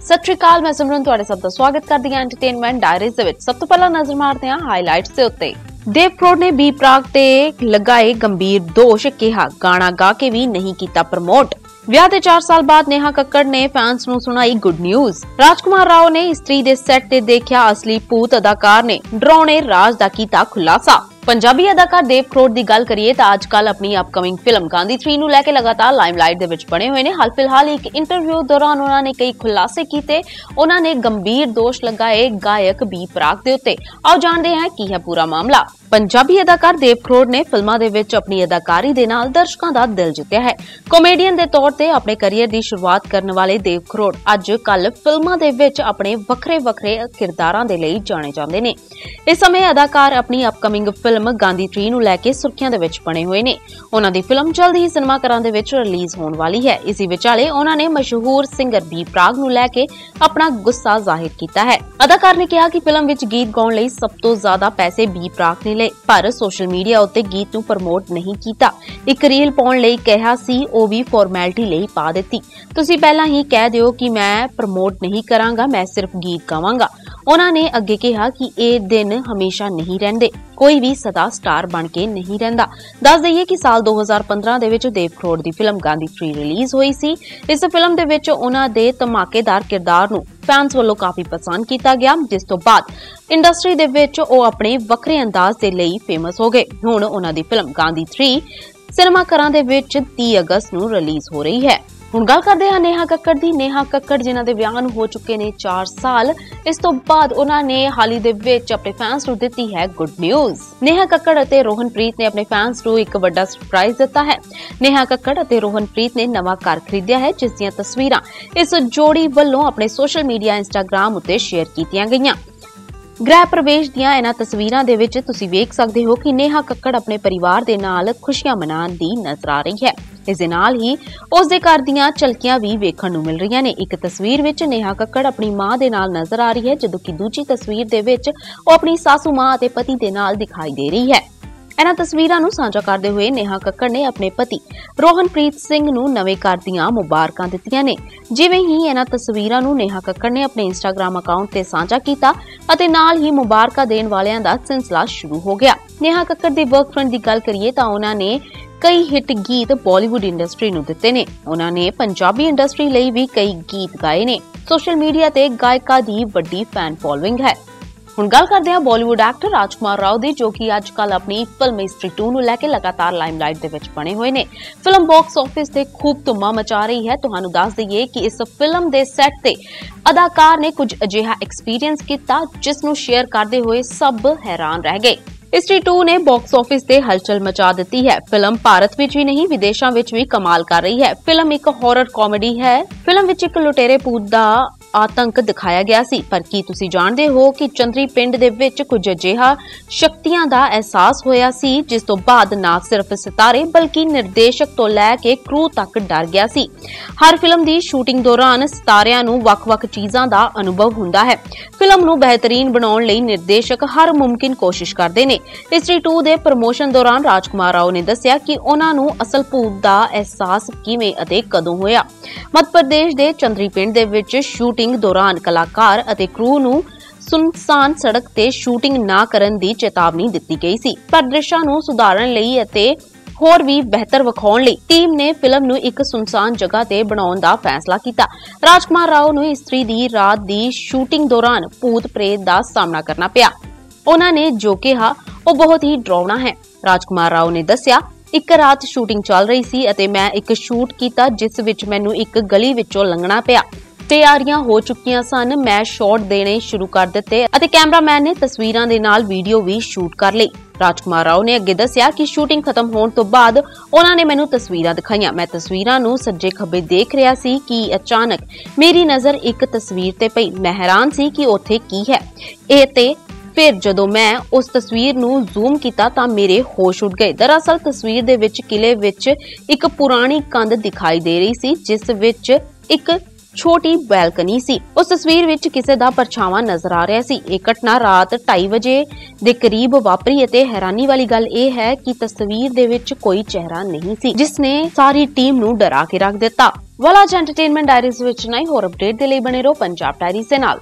ਸਤਿ ਸ਼੍ਰੀ ਅਕਾਲ, ਮੈਂ ਸਿਮਰਨ, ਤੁਹਾਡੇ ਸਭ ਦਾ ਸਵਾਗਤ ਕਰਦੀ ਹਾਂ ਐਂਟਰਟੇਨਮੈਂਟ ਡਾਇਰੀਜ਼ ਦੇ ਵਿੱਚ। ਸਭ ਤੋਂ ਪਹਿਲਾਂ ਨਜ਼ਰ ਮਾਰਦੇ ਹਾਂ ਹਾਈਲਾਈਟਸ ਦੇ ਉੱਤੇ। ਦੇਵ ਕਰੋੜ ਨੇ ਬੀ ਪ੍ਰਾਗ ਤੇ ਲਗਾਏ ਗੰਭੀਰ ਦੋਸ਼, ਕਿਹਾ ਗਾਣਾ ਗਾ ਕੇ ਵੀ ਨਹੀਂ ਕੀਤਾ ਪ੍ਰਮੋਟ ਵਿਆਹ ਦੇ 4 ਸਾਲ ਬਾਅਦ ਨੇਹਾ ਕੱਕੜ ਨੇ ਫੈਨਸ ਨੂੰ ਸੁਣਾਈ ਗੁੱਡ ਨਿਊਜ਼ ਰਾਜਕੁਮਾਰ ਰਾਓ ਨੇ ਇਸਤਰੀ ਦੇ ਸੈੱਟ ਤੇ ਦੇਖਿਆ ਅਸਲੀ ਭੂਤ ਅਦਾਕਾਰ ਨੇ ਡਰਾਉਣੇ ਰਾਜ ਦਾ ਕੀਤਾ ਖੁਲਾਸਾ। ਪੰਜਾਬੀ ਅਦਾਕਾਰ ਦੇਵ ਕਰੋੜ ਦੀ ਗੱਲ ਕਰੀਏ ਤਾਂ ਅੱਜ ਕੱਲ ਆਪਣੀ ਅਪਕਮਿੰਗ ਫਿਲਮ ਗਾਂਧੀ 3 ਨੂੰ ਲੈ ਕੇ ਲਗਾਤਾਰ ਲਾਈਮਲਾਈਟ ਦੇ ਵਿੱਚ ਬਣੇ ਹੋਏ ਨੇ। ਹਾਲ ਫਿਲਹਾਲ ਇੱਕ ਇੰਟਰਵਿਊ ਦੌਰਾਨ ਉਹਨਾਂ ਨੇ ਕਈ ਖੁਲਾਸੇ ਕੀਤੇ। ਉਹਨਾਂ ਨੇ ਗੰਭੀਰ ਦੋਸ਼ ਲਗਾਏ ਗਾਇਕ ਬੀ ਪ੍ਰਾਗ ਦੇ ਉੱਤੇ। ਆਓ ਜਾਣਦੇ ਹਾਂ ਕੀ ਹੈ ਪੂਰਾ ਮਾਮਲਾ। ਪੰਜਾਬੀ ਅਦਾਕਾਰ ਦੇਵ ਕਰੋੜ ਨੇ ਫਿਲਮਾਂ ਦੇ ਵਿੱਚ ਆਪਣੀ ਅਦਾਕਾਰੀ ਦੇ ਨਾਲ ਦਰਸ਼ਕਾਂ ਦਾ ਦਿਲ ਜਿੱਤਿਆ ਹੈ। ਕਾਮੇਡੀਅਨ ਦੇ ਤੌਰ ਤੇ ਆਪਣੇ ਕੈਰੀਅਰ ਦੀ ਸ਼ੁਰੂਆਤ ਕਰਨ ਵਾਲੇ ਦੇਵ ਕਰੋੜ ਅੱਜ ਕੱਲ ਫਿਲਮਾਂ ਦੇ ਵਿੱਚ ਆਪਣੇ ਵੱਖਰੇ ਵੱਖਰੇ ਕਿਰਦਾਰਾਂ ਦੇ ਲਈ ਜਾਣੇ ਜਾਂਦੇ ਨੇ। ਇਸ ਸਮੇਂ ਅਦਾਕਾਰ ਆਪਣੀ ਅਪਕਮਿੰਗ ਫਿਲਮ ਗਾਂਧੀ 3 ਨੂੰ ਲੈ ਕੇ ਸੁਰਖੀਆਂ ਦੇ ਵਿੱਚ ਬਣੇ ਹੋਏ ਨੇ। ਉਹਨਾਂ ਦੀ ਫਿਲਮ ਜਲਦ ਹੀ ਸਿਨੇਮਾ ਘਰਾਂ ਦੇ ਵਿੱਚ ਰਿਲੀਜ਼ ਹੋਣ ਵਾਲੀ ਹੈ। ਇਸੇ ਵਿਚਾਲੇ ਉਹਨਾਂ ਨੇ ਮਸ਼ਹੂਰ ਸਿੰਗਰ ਬੀ ਪ੍ਰਾਗ ਨੂੰ ਲੈ ਕੇ ਆਪਣਾ ਗੁੱਸਾ ਜ਼ਾਹਿਰ ਕੀਤਾ ਹੈ। ਅਦਾਕਾਰ ਨੇ ਕਿਹਾ ਕਿ ਫਿਲਮ ਵਿੱਚ ਗੀਤ ਗਾਉਣ ਲਈ ਸਭ ਤੋਂ ਜ਼ਿਆਦਾ ਪੈਸੇ ਬੀ ਪ੍ਰਾਗ ਨੇ ਲਏ, ਪਰ ਸੋਸ਼ਲ ਮੀਡੀਆ ਉੱਤੇ ਗੀਤ ਨੂੰ ਪ੍ਰਮੋਟ ਨਹੀਂ ਕੀਤਾ। ਇੱਕ ਰੀਲ ਪਾਉਣ ਲਈ ਕਿਹਾ ਸੀ, ਉਹ ਵੀ ਫਾਰਮੈਲਿਟੀ ਲਈ ਪਾ ਦਿੱਤੀ। ਤੁਸੀਂ ਪਹਿਲਾਂ ਹੀ ਕਹਿ ਦਿਓ ਕਿ ਮੈਂ ਪ੍ਰਮੋਟ ਨਹੀਂ ਕਰਾਂਗਾ, ਮੈਂ ਸਿਰਫ ਗੀਤ ਗਾਵਾਂਗਾ। ਉਹਨਾਂ ਨੇ ਅੱਗੇ ਕਿਹਾ ਕਿ ਇਹ ਦਿਨ ਹਮੇਸ਼ਾ ਨਹੀਂ ਰਹਿੰਦੇ। ਕੋਈ ਵੀ ਸਦਾ ਸਟਾਰ ਬਣ ਕੇ ਨਹੀਂ ਰਹਿੰਦਾ। ਦੱਸ ਦਈਏ ਕਿ ਸਾਲ 2015 ਦੇ ਵਿੱਚ ਦੇਵ ਖਰੋੜ ਦੀ ਫਿਲਮ ਗਾਂਧੀ 3 ਰਿਲੀਜ਼ ਹੋਈ ਸੀ। ਇਸ ਫਿਲਮ ਦੇ ਵਿੱਚ ਉਹਨਾਂ ਦੇ ਧਮਾਕੇਦਾਰ ਕਿਰਦਾਰ ਨੂੰ ਫੈਨਸ ਵੱਲੋਂ ਕਾਫੀ ਪਸੰਦ ਕੀਤਾ ਗਿਆ, ਜਿਸ ਤੋਂ ਬਾਅਦ ਇੰਡਸਟਰੀ ਦੇ ਵਿੱਚ ਉਹ ਆਪਣੇ ਵੱਖਰੇ ਅੰਦਾਜ਼ ਦੇ ਲਈ ਫੇਮਸ ਹੋ ਗਏ। ਹੁਣ ਉਹਨਾਂ ਦੀ ਫਿਲਮ ਗਾਂਧੀ 3 ਸਿਨੇਮਾ ਘਰਾਂ ਦੇ ਵਿੱਚ 30 ਅਗਸਤ ਨੂੰ ਰਿਲੀਜ਼ ਹੋ ਰਹੀ ਹੈ। ਹੁਣ ਗੱਲ ਕਰਦੇ ਹਾਂ ਨੇਹਾ ਕੱਕੜ ਦੀ। ਨੇਹਾ ਕੱਕੜ ਜਿਨ੍ਹਾਂ ਦੇ ਵਿਆਹ ਨੂੰ ਹੋ ਚੁੱਕੇ ਨੇ 4 ਸਾਲ, ਇਸ ਤੋਂ ਬਾਅਦ ਉਹਨਾਂ ਨੇ ਹਾਲ ਦੇ ਵਿੱਚ ਆਪਣੇ ਫੈਨਸ ਨੂੰ ਦਿੱਤੀ ਹੈ ਗੁੱਡ ਨਿਊਜ਼ ਨੇਹਾ ਕੱਕੜ ਅਤੇ ਰੋਹਨਪ੍ਰੀਤ ਨੇ ਆਪਣੇ ਫੈਨਸ ਨੂੰ ਇੱਕ ਵੱਡਾ ਸਰਪ੍ਰਾਈਜ਼ ਦਿੱਤਾ ਹੈ। ਨੇਹਾ ਕੱਕੜ ਅਤੇ ਰੋਹਨਪ੍ਰੀਤ ਨੇ ਨਵਾਂ ਘਰ ਖਰੀਦਿਆ ਹੈ, ਜਿਸ ਦੀਆਂ ਤਸਵੀਰਾਂ ਇਸ ਜੋੜੀ ਵੱਲੋਂ ਆਪਣੇ ਸੋਸ਼ਲ ਮੀਡੀਆ ਇੰਸਟਾਗ੍ਰam ਉੱਤੇ ਸ਼ੇਅਰ ਕੀਤੀਆਂ ਗਈਆਂ। ਗ੍ਰਹਿ ਪ੍ਰਵੇਸ਼ ਦੀਆਂ ਇਹਨਾਂ ਤਸਵੀਰਾਂ ਦੇ ਵਿੱਚ ਤੁਸੀਂ ਵੇਖ ਸਕਦੇ ਹੋ ਕਿ ਨੇਹਾ ਕੱਕੜ ਆਪਣੇ ਪਰਿਵਾਰ ਦੇ ਨਾਲ ਖੁਸ਼ੀਆਂ ਮਨਾਉਣ ਦੀ ਨਜ਼ਰ ਆ ਰਹੀ ਹੈ। ਇਸ ਦੇ ਨਾਲ ਹੀ ਉਸ ਦੇ ਘਰ ਦੀਆਂ ਚਲਕੀਆਂ ਵੀ ਵੇਖਣ ਨੂੰ ਮਿਲ ਰਹੀਆਂ ਨੇ। ਇੱਕ ਤਸਵੀਰ ਵਿੱਚ ਨੇਹਾ ਕੱਕੜ ਆਪਣੀ ਮਾਂ ਦੇ ਨਾਲ ਨਜ਼ਰ ਆ ਰਹੀ ਹੈ, ਜਦੋਂ ਕਿ ਦੂਜੀ ਤਸਵੀਰ ਦੇ ਵਿੱਚ ਉਹ ਆਪਣੀ ਸਾਸੂ ਮਾਂ ਅਤੇ ਪਤੀ ਦੇ ਨਾਲ ਦਿਖਾਈ ਦੇ ਰਹੀ ਹੈ। ਇਹਨਾਂ ਤਸਵੀਰਾਂ ਨੂੰ ਸਾਂਝਾ ਕਰਦੇ ਹੋਏ ਨੇਹਾ ਕੱਕੜ ਨੇ ਆਪਣੇ ਪਤੀ ਰੋਹਨਪ੍ਰੀਤ ਸਿੰਘ ਨੂੰ ਨਵੇਂ ਘਰ ਦੀਆਂ ਮੁਬਾਰਕਾਂ ਦਿੱਤੀਆਂ ਨੇ। ਜਿਵੇਂ ਹੀ ਇਹਨਾਂ ਤਸਵੀਰਾਂ ਨੂੰ ਨੇਹਾ ਕੱਕੜ ਨੇ ਆਪਣੇ ਇੰਸਟਾਗ੍ਰam ਅਕਾਊਂਟ ਤੇ ਸਾਂਝਾ ਕੀਤਾ ਅਤੇ ਨਾਲ ਹੀ ਮੁਬਾਰਕਾਂ ਦੇਣ ਵਾਲਿਆਂ ਦਾ ਸਿਲਸਿਲਾ ਸ਼ੁਰੂ ਹੋ ਗਿਆ। ਨੇਹਾ ਕੱਕੜ ਦੇ ਵਰਕ ਫਰੰਟ ਦੀ ਗੱਲ ਕਰੀਏ ਤਾਂ ਉਹਨਾਂ ਨੇ ਕਈ ਹਿੱਟ ਗੀਤ ਬਾਲੀਵੁੱਡ ਇੰਡਸਟਰੀ ਨੂੰ ਦਿੱਤੇ ਨੇ। ਉਹਨਾਂ ਨੇ ਪੰਜਾਬੀ ਇੰਡਸਟਰੀ ਲਈ ਵੀ ਕਈ ਗੀਤ ਗਾਏ ਨੇ। ਸੋਸ਼ਲ ਮੀਡੀਆ ਤੇ ਗਾਇਕਾ ਦੀ ਵੱਡੀ ਫੈਨ ਫੋਲੋਇੰਗ ਹੈ। ਹੁਣ ਗੱਲ ਕਰਦੇ ਹਾਂ ਬਾਲੀਵੁੱਡ ਐਕਟਰ ਰਾਜਕੁਮਾਰ ਰਾਓ ਦੀ, ਜੋ ਕਿ ਅੱਜ ਆਪਣੀ ਫਿਲਮ ਹਿਸਟਰੀ 2 ਨੂੰ ਲੈ ਕੇ ਲਗਾਤਾਰ ਲਾਈਮਲਾਈਟ ਦੇ ਵਿੱਚ ਬਣੇ ਹੋਏ ਨੇ। ਫਿਲਮ ਬਾਕਸ ਆਫਿਸ ਤੇ ਖੂਬ ਧੁੰਮਾ ਮਚਾ ਰਹੀ ਹੈ। ਤੁਹਾਨੂੰ ਦੱਸ ਦਈਏ ਕਿ ਇਸ ਫਿਲਮ ਦੇ ਸੈੱਟ ਤੇ ਅਦਾਕਾਰ ਨੇ ਕੁਝ ਅਜਿਹਾ ਐਕਸਪੀਰੀਅੰਸ ਕੀਤਾ, ਜਿਸ ਨੂੰ ਸ਼ੇਅਰ ਕਰਦੇ ਹੋਏ ਸਭ ਹੈਰਾਨ ਰਹਿ ਗਏ। ਹਿਸਟਰੀ 2 ਨੇ ਬਾਕਸ ਆਫਿਸ ਤੇ ਹਲਚਲ ਮਚਾ ਦਿੱਤੀ ਹੈ। ਫਿਲਮ ਭਾਰਤ ਵਿੱਚ ਵੀ ਨਹੀਂ, ਵਿਦੇਸ਼ਾਂ ਵਿੱਚ ਵੀ ਕਮਾਲ ਕਰ ਰਹੀ ਹੈ। ਫਿਲਮ ਇੱਕ ਹਾਰਰ ਕਾਮੇਡੀ ਹੈ। ਫਿਲਮ ਵਿੱਚ ਇੱਕ ਲੁਟੇਰੇ ਪੂਤ ਦਾ ਆਤੰਕ ਦਿਖਾਇਆ ਗਿਆ ਸੀ। ਪਰ ਕੀ ਤੁਸੀਂ ਜਾਣਦੇ ਹੋ ਕਿ ਚੰਦਰੀ ਪਿੰਡ ਦੇ ਵਿੱਚ ਕੁਝ ਅਜਿਹਾ ਸ਼ਕਤੀਆਂ ਦਾ ਅਹਿਸਾਸ ਹੋਇਆ ਸੀ, ਜਿਸ ਤੋਂ ਬਾਅਦ ਨਾ ਸਿਰਫ ਸਿਤਾਰੇ ਬਲਕਿ ਨਿਰਦੇਸ਼ਕ ਤੋਂ ਲੈ ਕੇ ਕਰੂ ਤੱਕ ਡਰ ਗਿਆ ਸੀ। ਹਰ ਫਿਲਮ ਦੀ ਸ਼ੂਟਿੰਗ ਦੌਰਾਨ ਸਿਤਾਰਿਆਂ ਨੂੰ ਵੱਖ-ਵੱਖ ਚੀਜ਼ਾਂ ਦਾ ਅਨੁਭਵ ਹੁੰਦਾ ਹੈ। ਫਿਲਮ ਨੂੰ ਬਿਹਤਰੀਨ ਬਣਾਉਣ ਲਈ ਨਿਰਦੇਸ਼ਕ ਹਰ ਮੁਮਕਿਨ ਕੋਸ਼ਿਸ਼ ਕਰਦੇ ਨੇ। ਹਿਸਟਰੀ 2 ਦੇ ਪ੍ਰੋਮੋਸ਼ਨ ਦੌਰਾਨ ਰਾਜਕੁਮਾਰ ਰਾਓ ਨੇ ਦੱਸਿਆ ਕਿ ਉਹਨਾਂ ਨੂੰ ਅਸਲ ਭੂਤ ਦਾ ਅਹਿਸਾਸ ਕਿਵੇਂ ਅਤੇ ਕਦੋਂ ਹੋਇਆ। ਮੱਧ ਪ੍ਰਦੇਸ਼ ਦੇ ਚੰਦਰੀ ਪਿੰਡ ਦੇ ਵਿੱਚ ਸ਼ੂਟਿੰਗ ਦੌਰਾਨ ਕਲਾਕਾਰ ਅਤੇ ਕਰੂ ਨੂੰ ਸੁਨਸਾਨ ਸੜਕ ਤੇ ਸ਼ੂਟਿੰਗ ਨਾ ਕਰਨ ਦੀ ਚੇਤਾਵਨੀ ਦਿੱਤੀ ਗਈ ਸੀ। ਪਰ ਦ੍ਰਿਸ਼ਾਂ ਨੂੰ ਸੁਧਾਰਨ ਲਈ ਅਤੇ ਹੋਰ ਵੀ ਬਿਹਤਰ ਵਿਖਾਉਣ ਲਈ ਟੀਮ ਨੇ ਫਿਲਮ ਨੂੰ ਇੱਕ ਸੁਨਸਾਨ ਜਗ੍ਹਾ ਤੇ ਬਣਾਉਣ ਦਾ ਫੈਸਲਾ ਕੀਤਾ। ਰਾਜਕੁਮਾਰ ਰਾਓ ਨੂੰ ਇਸਤਰੀ ਦੀ ਰਾਤ ਦੀ ਸ਼ੂਟਿੰਗ ਦੌਰਾਨ ਭੂਤ ਪ੍ਰੇਤ ਦਾ ਸਾਹਮਣਾ ਕਰਨਾ ਪਿਆ। ਉਹਨਾਂ ਨੇ ਜੋ ਕਿਹਾ, ਉਹ ਬਹੁਤ ਹੀ ਡਰਾਉਣਾ ਹੈ। ਰਾਜਕੁਮਾਰ ਰਾਓ ਨੇ ਦੱਸਿਆ, ਇੱਕ ਰਾਤ ਸ਼ੂਟਿੰਗ ਚੱਲ ਰਹੀ ਸੀ ਅਤੇ ਮੈਂ ਇੱਕ ਸ਼ੂਟ ਕੀਤਾ ਜਿਸ ਵਿੱਚ ਮੈਨੂੰ ਇੱਕ ਗਲੀ ਵਿੱਚੋਂ ਲੰਘਣਾ ਪਿਆ। ਤਿਆਰੀਆਂ ਹੋ ਚੁੱਕੀਆਂ ਸਨ। ਮੈਂ ਸ਼ਾਟ ਦੇਣੇ ਸ਼ੁਰੂ ਕਰ ਦਿੱਤੇ ਅਤੇ ਕੈਮਰਾਮੈਨ ਨੇ ਤਸਵੀਰਾਂ ਦੇ ਨਾਲ ਵੀਡੀਓ ਵੀ ਸ਼ੂਟ ਕਰ ਲਈ। ਰਾਜਕੁਮਾਰ ਰਾਓ ਨੇ ਅੱਗੇ ਦੱਸਿਆ ਕਿ ਸ਼ੂਟਿੰਗ ਖਤਮ ਹੋਣ ਤੋਂ ਬਾਅਦ ਉਹਨਾਂ ਨੇ ਮੈਨੂੰ ਤਸਵੀਰਾਂ ਦਿਖਾਈਆਂ। ਮੈਂ ਤਸਵੀਰਾਂ ਨੂੰ ਸੱਜੇ ਖੱਬੇ ਦੇਖ ਰਿਹਾ ਸੀ ਕਿ ਅਚਾਨਕ ਮੇਰੀ ਨਜ਼ਰ ਇੱਕ ਤਸਵੀਰ ਤੇ ਪਈ। ਮੈਂ ਹੈਰਾਨ ਸੀ ਕਿ ਉੱਥੇ ਕੀ ਹੈ। ਇਹ ਤੇ ਫਿਰ ਜਦੋਂ ਮੈਂ ਉਸ ਤਸਵੀਰ ਨੂੰ ਜ਼ੂਮ ਕੀਤਾ ਤਾਂ ਮੇਰੇ ਹੋਸ਼ ਉੱਡ ਗਏ। ਦਰਅਸਲ ਤਸਵੀਰ ਦੇ ਵਿੱਚ ਕਿਲੇ ਵਿੱਚ ਇੱਕ ਪੁਰਾਣੀ ਕੰਧ ਦਿਖਾਈ ਦੇ ਰਹੀ ਸੀ, ਜਿਸ ਵਿੱਚ ਇੱਕ ਛੋਟੀ ਬੈਲਕਨੀ ਸੀ। ਉਸ ਤਸਵੀਰ ਵਿੱਚ ਕਿਸੇ ਦਾ ਪਰਛਾਵਾਂ ਨਜ਼ਰ ਆ ਰਿਹਾ ਸੀ। ਇਹ ਘਟਨਾ ਰਾਤ 2:30 ਵਜੇ ਦੇ ਕਰੀਬ ਵਾਪਰੀ ਅਤੇ ਹੈਰਾਨੀ ਵਾਲੀ ਗੱਲ ਇਹ ਹੈ ਕਿ ਤਸਵੀਰ ਦੇ ਵਿੱਚ ਕੋਈ ਚਿਹਰਾ ਨਹੀਂ ਸੀ, ਜਿਸ ਨੇ ਸਾਰੀ ਟੀਮ ਨੂੰ ਡਰਾ ਕੇ ਰੱਖ ਦਿੱਤਾ। ਵਾਲਾ ਐਂਟਰਟੇਨਮੈਂਟ ਡਾਇਰੀਜ਼ ਵਿੱਚ ਨਹੀਂ, ਹੋਰ ਅਪਡੇਟ ਦੇ ਲਈ ਬਣੇ ਰਹੋ ਪੰਜਾਬ ਡਾਇਰੀਜ਼ ਦੇ ਨਾਲ।